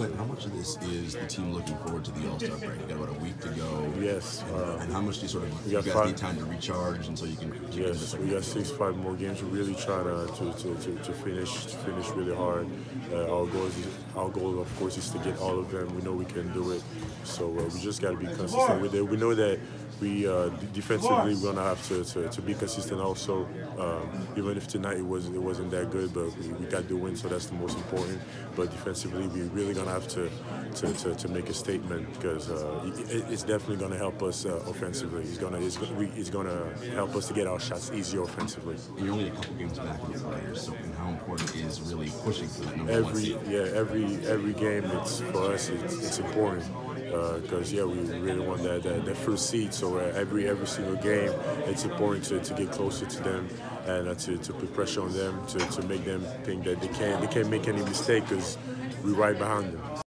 How much of this is the team looking forward to the All Star break? You got about a week to go. Yes. And, uh, and how much do you sort of we you got guys five- need time to recharge and so you can Yes, we got six, five more games. We're really trying to to, to, to, to finish to finish really hard. Uh, our goal is our goal, of course, is to get all of them. We know we can do it, so uh, we just got to be consistent with it. We know that we uh, defensively we're gonna have to, to, to be consistent also. Um, even if tonight it was it wasn't that good, but we, we got the win, so that's the most important. But defensively, we're really gonna have to to, to, to make a statement because uh, it, it's definitely gonna help us uh, offensively. Gonna it's, gonna- we, it's gonna help us to get our shots easier offensively. You're only a couple games back in the players, so and how important is really pushing for that number one every seed? yeah every every game it's for us it's, it's important because yeah we really want that, that that first seed so uh, every every single game it's important to, to get closer to them and uh, to, to put pressure on them to, to make them think that they can't they can't make any mistake because we're right behind them